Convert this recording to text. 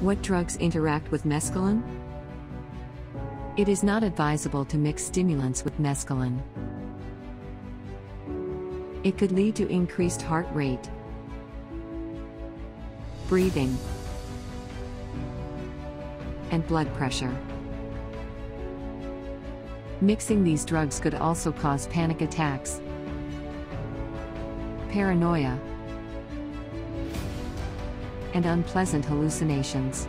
What drugs interact with mescaline? It is not advisable to mix stimulants with mescaline. It could lead to increased heart rate, breathing, and blood pressure. Mixing these drugs could also cause panic attacks, paranoia, and unpleasant hallucinations.